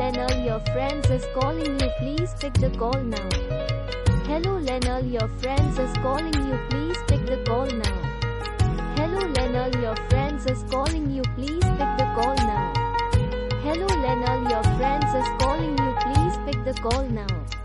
Lenell, your friends is calling you. Please pick the call now. Hello Lenell, your friends is calling you. Please pick the call now. Hello Lenell, your friends is calling you. Please pick the call now. Hello Lenell, your friends is calling you. Please pick the call now.